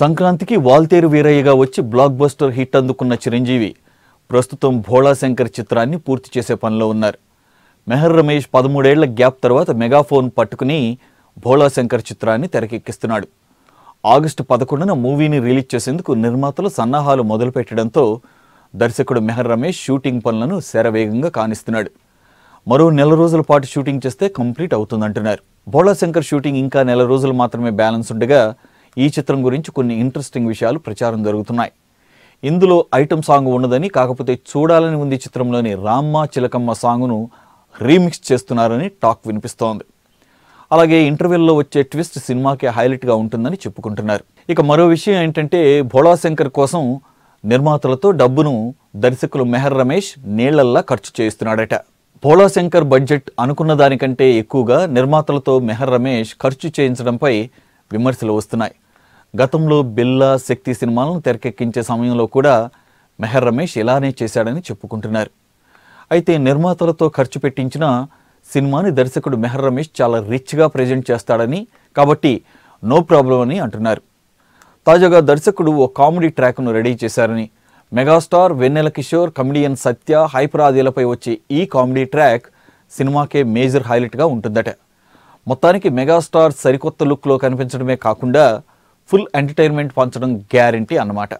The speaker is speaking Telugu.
సంక్రాంతికి వాల్తేరు వీరయ్యగా వచ్చి బ్లాక్ బస్టర్ హిట్ అందుకున్న చిరంజీవి ప్రస్తుతం భోళా శంకర్ చిత్రాన్ని పూర్తి చేసే పనిలో ఉన్నారు. మెహర్ రమేష్ పదమూడేళ్ళ గ్యాప్ తర్వాత మెగాఫోన్ పట్టుకుని భోళా శంకర్ చిత్రాన్ని తెరకెక్కిస్తున్నాడు. ఆగస్టు పదకొండున మూవీని రిలీజ్ చేసేందుకు నిర్మాతలు సన్నాహాలు మొదలుపెట్టడంతో దర్శకుడు మెహర్ రమేష్ షూటింగ్ పనులను శరవేగంగా కానిస్తున్నాడు. మరో నెల రోజుల పాటు షూటింగ్ చేస్తే కంప్లీట్ అవుతుందంటున్నారు. భోళా శంకర్ షూటింగ్ ఇంకా నెల రోజులు మాత్రమే బ్యాలెన్స్ ఉండగా ఈ చిత్రం గురించి కొన్ని ఇంట్రెస్టింగ్ విషయాలు ప్రచారం జరుగుతున్నాయి. ఇందులో ఐటమ్ సాంగ్ ఉన్నదని కాకపోతే చూడాలని ఉంది చిత్రంలోని రామ్మ చిలకమ్మ సాంగ్ను రీమిక్స్ చేస్తున్నారని టాక్ వినిపిస్తోంది. అలాగే ఇంటర్వెల్లో వచ్చే ట్విస్ట్ సినిమాకి హైలైట్గా ఉంటుందని చెప్పుకుంటున్నారు. ఇక మరో విషయం ఏంటంటే భోళా శంకర్ కోసం నిర్మాతలతో డబ్బును దర్శకులు మెహర్ రమేష్ నీళ్ళల్లా ఖర్చు చేస్తున్నాడట భోళా శంకర్ బడ్జెట్ అనుకున్న దానికంటే ఎక్కువగా నిర్మాతలతో మెహర్ రమేష్ ఖర్చు చేయించడంపై విమర్శలు వస్తున్నాయి. గతంలో బిల్లా శక్తి సినిమాలను తెరకెక్కించే సమయంలో కూడా మెహర్ రమేష్ ఇలానే చేశాడని చెప్పుకుంటున్నారు. అయితే నిర్మాతలతో ఖర్చు పెట్టించిన సినిమాని దర్శకుడు మెహర్ రమేష్ చాలా రిచ్గా ప్రజెంట్ చేస్తాడని కాబట్టి నో ప్రాబ్లం అని అంటున్నారు. తాజాగా దర్శకుడు ఓ కామెడీ ట్రాక్ను రెడీ చేశారని megastar Vennela Kishore comedian Satya hyper ఆదిలపై వచ్చే ఈ కామెడీ ట్రాక్ సినిమాకే మేజర్ హైలైట్గా ఉంటుందట. మొత్తానికి మెగాస్టార్ సరికొత్త లుక్లో కనిపించడమే కాకుండా ఫుల్ ఎంటర్టైన్మెంట్ పంచడం గ్యారంటీ అన్నమాట.